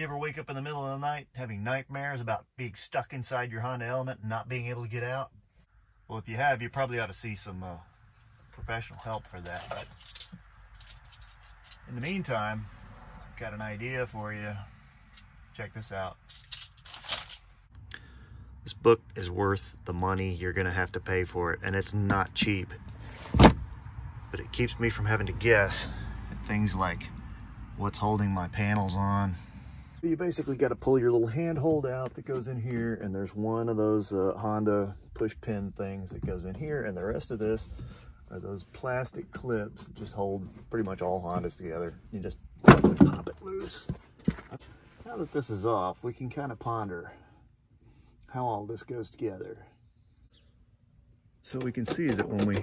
You ever wake up in the middle of the night having nightmares about being stuck inside your Honda Element and not being able to get out? Well, if you have, you probably ought to see some uh, professional help for that. But in the meantime, I've got an idea for you. Check this out. This book is worth the money you're going to have to pay for it, and it's not cheap. But it keeps me from having to guess at things like what's holding my panels on, you basically got to pull your little handhold out that goes in here and there's one of those uh, Honda push pin things that goes in here and the rest of this are those plastic clips that just hold pretty much all Hondas together. You just pop it loose. Now that this is off, we can kind of ponder how all this goes together. So we can see that when we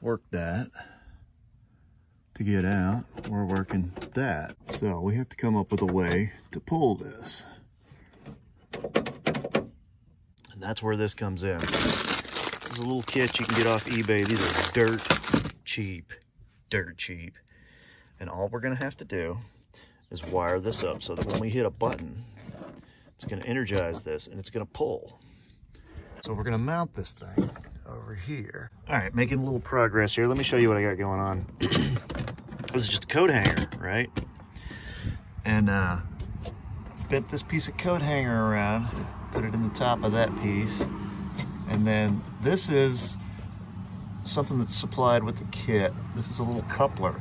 work that, to get out, we're working that. So we have to come up with a way to pull this. And that's where this comes in. This is a little kit you can get off eBay. These are dirt cheap, dirt cheap. And all we're gonna have to do is wire this up so that when we hit a button, it's gonna energize this and it's gonna pull. So we're gonna mount this thing over here. All right, making a little progress here. Let me show you what I got going on. This is just a coat hanger, right? And uh, bent this piece of coat hanger around, put it in the top of that piece. And then this is something that's supplied with the kit. This is a little coupler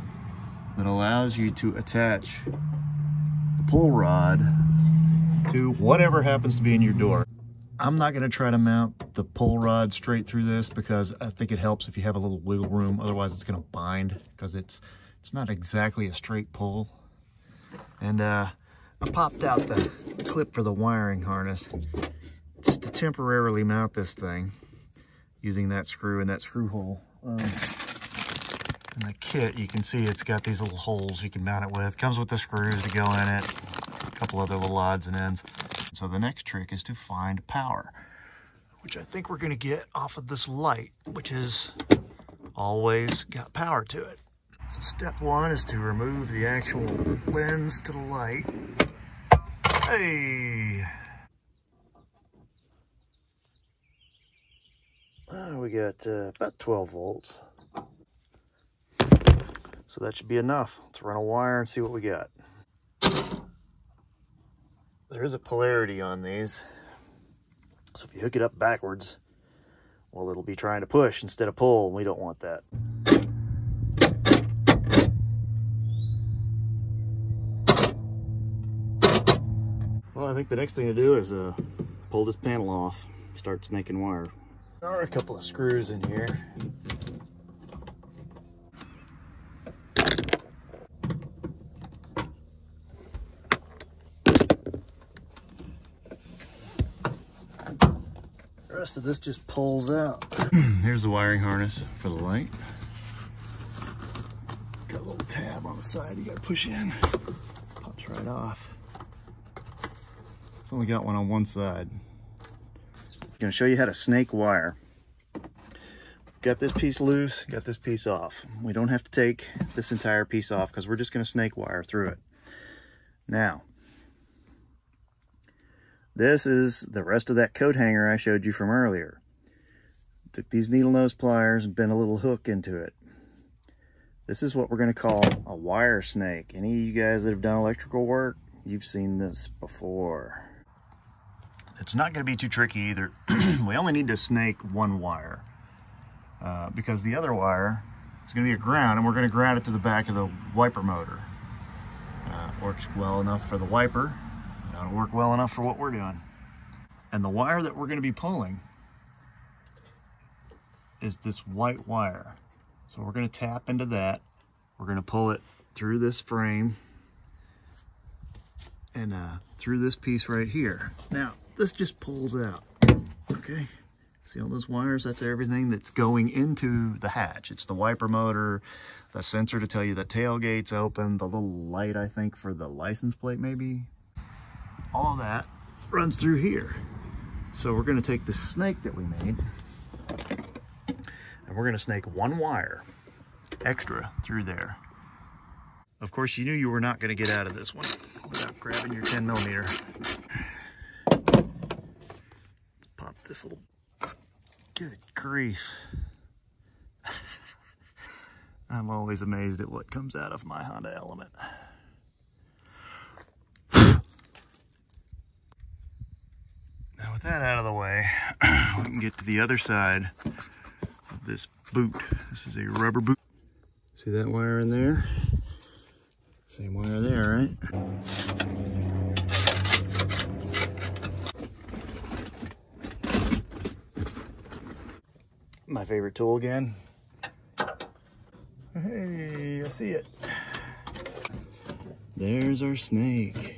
that allows you to attach the pull rod to whatever happens to be in your door. I'm not going to try to mount the pull rod straight through this because I think it helps if you have a little wiggle room. Otherwise, it's going to bind because it's it's not exactly a straight pull. And uh, I popped out the clip for the wiring harness just to temporarily mount this thing using that screw and that screw hole. Um, in the kit, you can see it's got these little holes you can mount it with. Comes with the screws to go in it, a couple other little odds and ends. So the next trick is to find power, which I think we're gonna get off of this light, which is always got power to it. So step one is to remove the actual lens to the light. Hey! Uh, we got uh, about 12 volts. So that should be enough. Let's run a wire and see what we got. There is a polarity on these. So if you hook it up backwards, well, it'll be trying to push instead of pull, and we don't want that. I think the next thing to do is uh, pull this panel off, start snaking wire. There are a couple of screws in here. The rest of this just pulls out. Here's the wiring harness for the light. Got a little tab on the side you gotta push in. Pops right off. It's only got one on one side. I'm gonna show you how to snake wire. Got this piece loose, got this piece off. We don't have to take this entire piece off because we're just gonna snake wire through it. Now, this is the rest of that coat hanger I showed you from earlier. Took these needle nose pliers and bent a little hook into it. This is what we're gonna call a wire snake. Any of you guys that have done electrical work, you've seen this before. It's not going to be too tricky either. we only need to snake one wire uh, because the other wire is going to be a ground and we're going to ground it to the back of the wiper motor. Uh, works well enough for the wiper. It'll work well enough for what we're doing. And the wire that we're going to be pulling is this white wire. So we're going to tap into that. We're going to pull it through this frame and uh, through this piece right here. Now, this just pulls out, okay? See all those wires? That's everything that's going into the hatch. It's the wiper motor, the sensor to tell you the tailgate's open, the little light, I think, for the license plate maybe. All that runs through here. So we're gonna take the snake that we made and we're gonna snake one wire extra through there. Of course, you knew you were not going to get out of this one without grabbing your 10 millimeter. Let's pop this little, good grief. I'm always amazed at what comes out of my Honda Element. Now with that out of the way, we can get to the other side of this boot. This is a rubber boot. See that wire in there? Same wire there, right? My favorite tool again. Hey, I see it. There's our snake.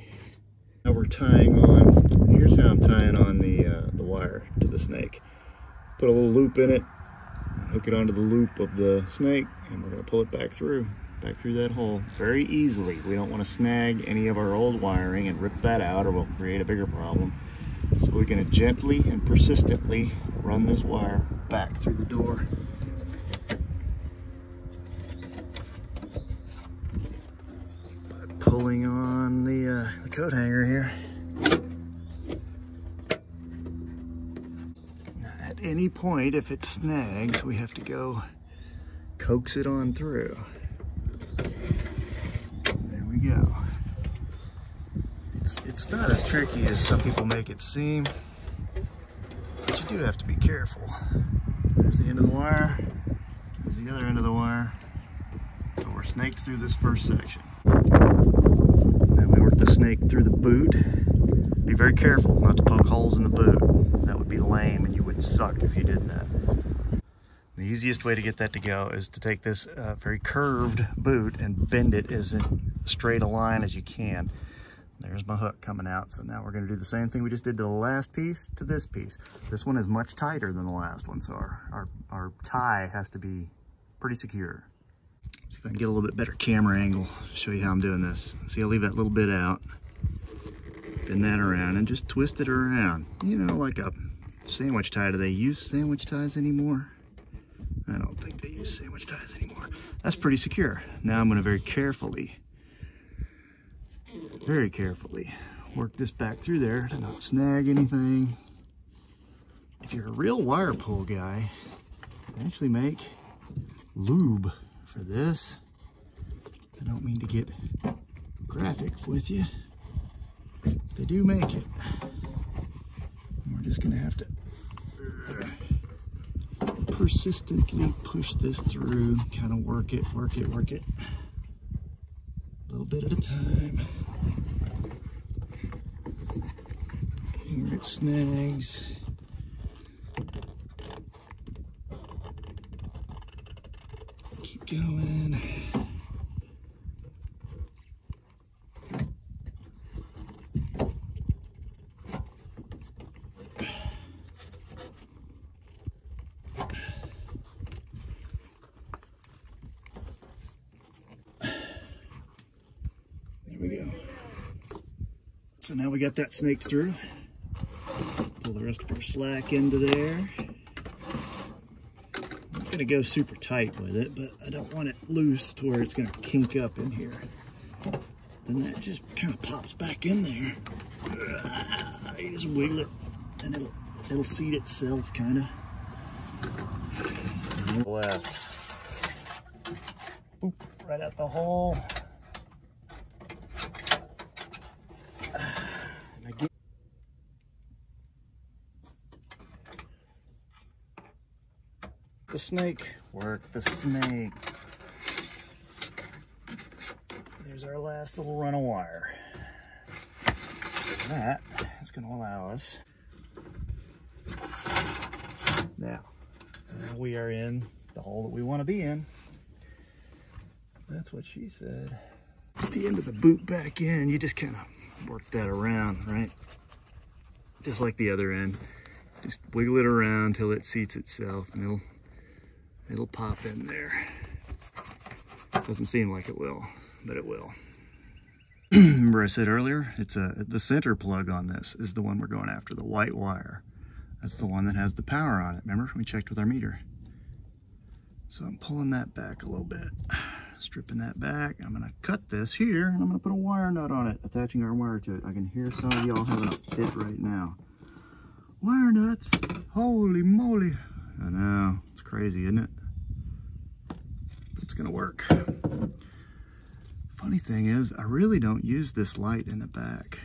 Now we're tying on, here's how I'm tying on the, uh, the wire to the snake. Put a little loop in it, hook it onto the loop of the snake, and we're gonna pull it back through back through that hole very easily. We don't want to snag any of our old wiring and rip that out or we'll create a bigger problem. So we're going to gently and persistently run this wire back through the door. Pulling on the, uh, the coat hanger here. At any point, if it snags, we have to go coax it on through There we go. It's, it's not as tricky as some people make it seem, but you do have to be careful. There's the end of the wire, there's the other end of the wire. So we're snaked through this first section. Then we work the snake through the boot. Be very careful not to poke holes in the boot. That would be lame and you would suck if you did that. The easiest way to get that to go is to take this uh, very curved boot and bend it as straight a line as you can. There's my hook coming out. So now we're gonna do the same thing we just did to the last piece to this piece. This one is much tighter than the last one, so our, our, our tie has to be pretty secure. See if I can get a little bit better camera angle, show you how I'm doing this. See, I'll leave that little bit out, bend that around, and just twist it around. You know, like a sandwich tie. Do they use sandwich ties anymore? I don't think they use sandwich ties anymore. That's pretty secure. Now I'm gonna very carefully, very carefully work this back through there to not snag anything. If you're a real wire pull guy, actually make lube for this. I don't mean to get graphic with you. They do make it. We're just gonna have to persistently push this through, kind of work it, work it, work it. A little bit at a time. It snags. Keep going. So now we got that snaked through. Pull the rest of our slack into there. I'm gonna go super tight with it, but I don't want it loose to where it's gonna kink up in here. Then that just kind of pops back in there. You just wiggle it and it'll, it'll seat itself kind of. Left. Boop, right out the hole. The snake. Work the snake. There's our last little run of wire. That is going to allow us. Now, now we are in the hole that we want to be in. That's what she said. At the end of the boot back in, you just kind of work that around, right? Just like the other end. Just wiggle it around till it seats itself and it'll it'll pop in there. Doesn't seem like it will, but it will. Remember I said earlier, it's a the center plug on this is the one we're going after, the white wire. That's the one that has the power on it. Remember, we checked with our meter. So I'm pulling that back a little bit. stripping that back. I'm gonna cut this here and I'm gonna put a wire nut on it, attaching our wire to it. I can hear some of y'all having a fit right now. Wire nuts, holy moly. I know, it's crazy, isn't it? It's gonna work. Funny thing is, I really don't use this light in the back.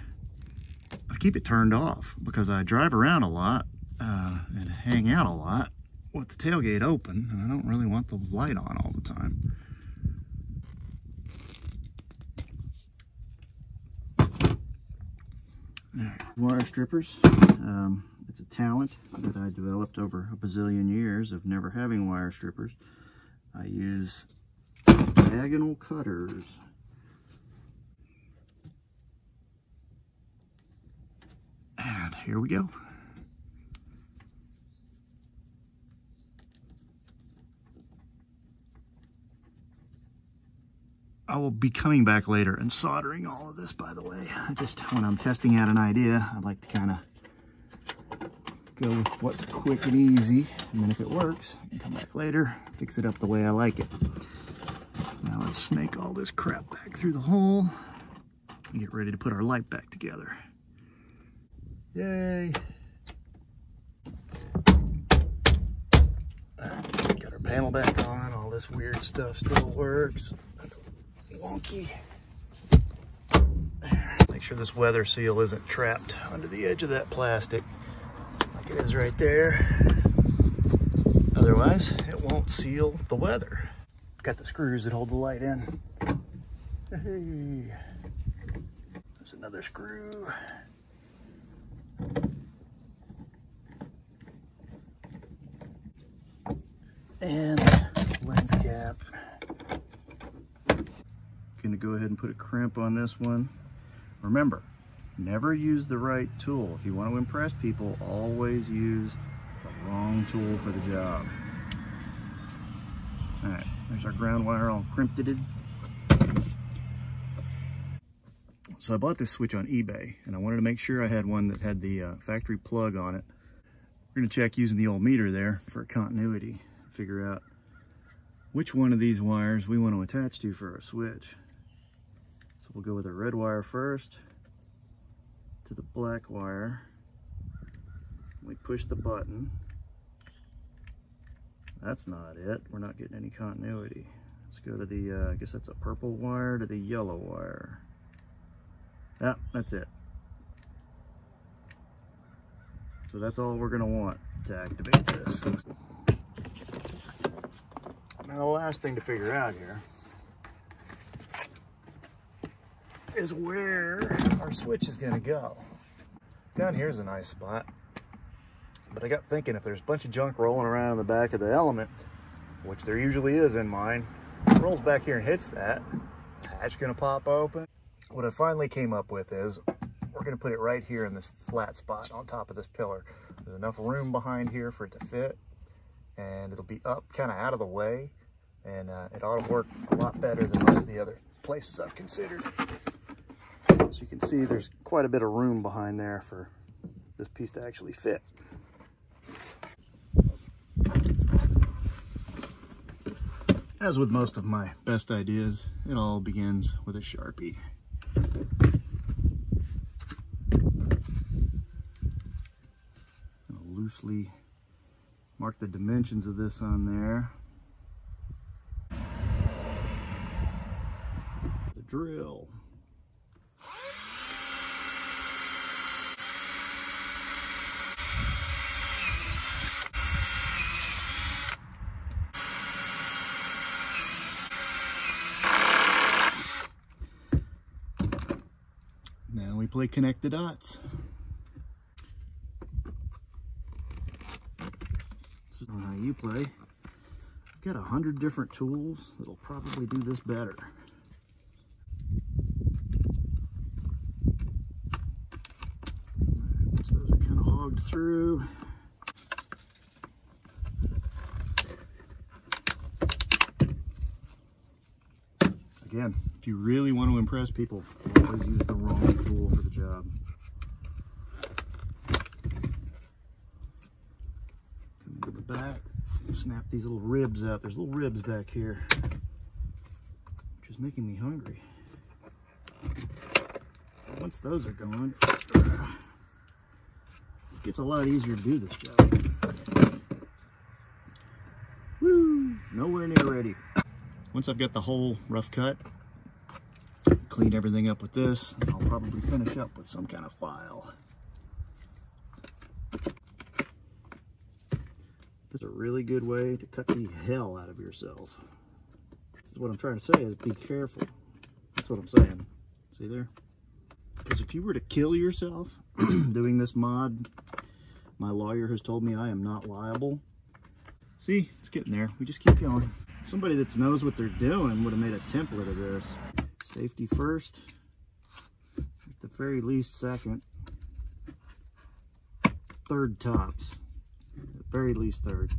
I keep it turned off because I drive around a lot uh, and hang out a lot with the tailgate open and I don't really want the light on all the time. Wire strippers. Um, it's a talent that I developed over a bazillion years of never having wire strippers. I use diagonal cutters. And here we go. I will be coming back later and soldering all of this, by the way. I just, when I'm testing out an idea, I like to kind of go with what's quick and easy. And then if it works, I can come back later, fix it up the way I like it. Now let's snake all this crap back through the hole and get ready to put our light back together. Yay! Got our panel back on. All this weird stuff still works. That's wonky. Make sure this weather seal isn't trapped under the edge of that plastic like it is right there. Otherwise, it won't seal the weather. Got the screws that hold the light in. Hey. There's another screw. And lens cap. Gonna go ahead and put a crimp on this one. Remember, never use the right tool. If you want to impress people, always use the wrong tool for the job. All right, there's our ground wire all crimped. So I bought this switch on eBay and I wanted to make sure I had one that had the uh, factory plug on it. We're gonna check using the old meter there for continuity, figure out which one of these wires we want to attach to for our switch. So we'll go with the red wire first to the black wire. We push the button. That's not it. We're not getting any continuity. Let's go to the, uh, I guess that's a purple wire to the yellow wire. Yeah, that's it. So that's all we're gonna want to activate this. Now the last thing to figure out here is where our switch is gonna go. Down here's a nice spot. But I got thinking if there's a bunch of junk rolling around in the back of the element, which there usually is in mine, rolls back here and hits that, hatch gonna pop open. What I finally came up with is we're gonna put it right here in this flat spot on top of this pillar. There's enough room behind here for it to fit and it'll be up kind of out of the way and uh, it ought to work a lot better than most of the other places I've considered. As you can see there's quite a bit of room behind there for this piece to actually fit. As with most of my best ideas, it all begins with a Sharpie. I'll loosely mark the dimensions of this on there. The drill. Play connect the dots. This is how you play. I've got a hundred different tools that'll probably do this better. Once those are kind of hogged through, Again, if you really want to impress people, always use the wrong tool for the job. Come into the back and snap these little ribs out. There's little ribs back here. is making me hungry. Once those are gone, it gets a lot easier to do this job. Woo! Nowhere near ready. Once I've got the hole rough cut, clean everything up with this, I'll probably finish up with some kind of file. This is a really good way to cut the hell out of yourself. This is what I'm trying to say is be careful. That's what I'm saying. See there? Because if you were to kill yourself doing this mod, my lawyer has told me I am not liable. See, it's getting there. We just keep going. Somebody that knows what they're doing would have made a template of this. Safety first, at the very least second, third tops, at very least third.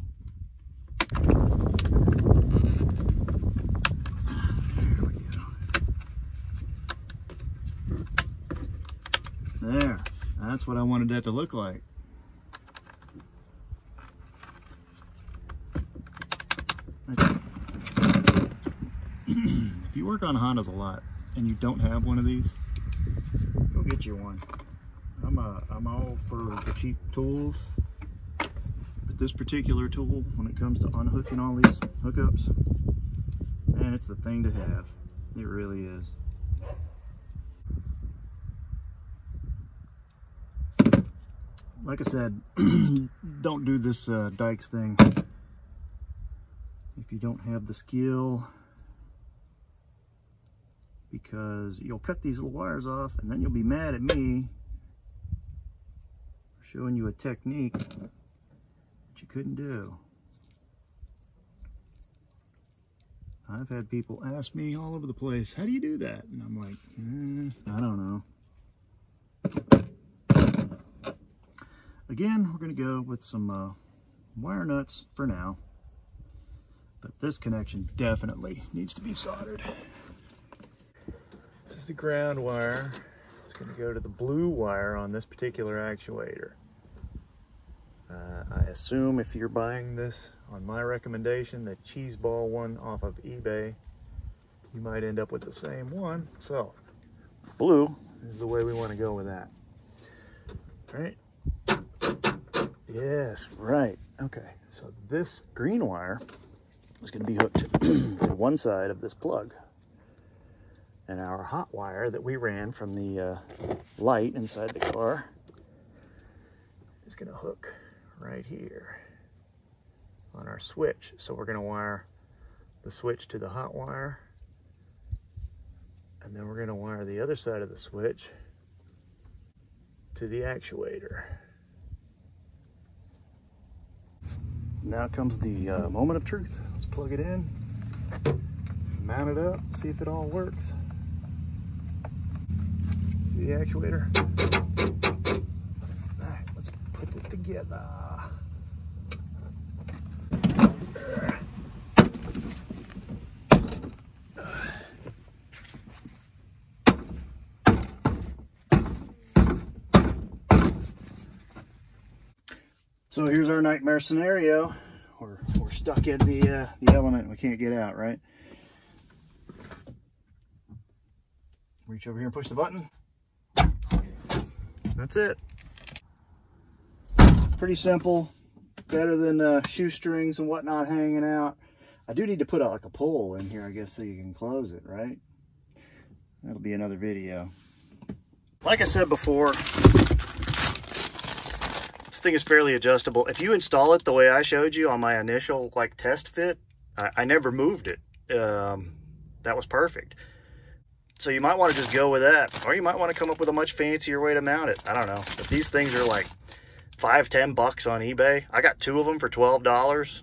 There. There, that's what I wanted that to look like. if you work on Hondas a lot and you don't have one of these, go get you one. I'm a, I'm all for the cheap tools, but this particular tool, when it comes to unhooking all these hookups, man, it's the thing to have. It really is. Like I said, don't do this uh, Dykes thing if you don't have the skill because you'll cut these little wires off and then you'll be mad at me for showing you a technique that you couldn't do. I've had people ask me all over the place, how do you do that? And I'm like, eh, I don't know. Again, we're going to go with some uh, wire nuts for now. But this connection definitely needs to be soldered. The ground wire. It's going to go to the blue wire on this particular actuator. Uh, I assume if you're buying this on my recommendation, the cheese ball one off of eBay, you might end up with the same one. So, blue is the way we want to go with that. All right? Yes, right. Okay, so this green wire is going to be hooked to one side of this plug. And our hot wire that we ran from the uh, light inside the car is going to hook right here on our switch. So we're going to wire the switch to the hot wire. And then we're going to wire the other side of the switch to the actuator. Now comes the uh, moment of truth. Let's plug it in, mount it up, see if it all works. See the actuator? All right, let's put it together. So here's our nightmare scenario. We're, we're stuck in the, uh, the element we can't get out, right? Reach over here and push the button. That's it. Pretty simple. Better than uh, shoestrings and whatnot hanging out. I do need to put out like a pole in here, I guess, so you can close it, right? That'll be another video. Like I said before, this thing is fairly adjustable. If you install it the way I showed you on my initial like test fit, I, I never moved it. Um, that was perfect. So you might want to just go with that. Or you might want to come up with a much fancier way to mount it. I don't know. But these things are like five, ten bucks on eBay. I got two of them for $12.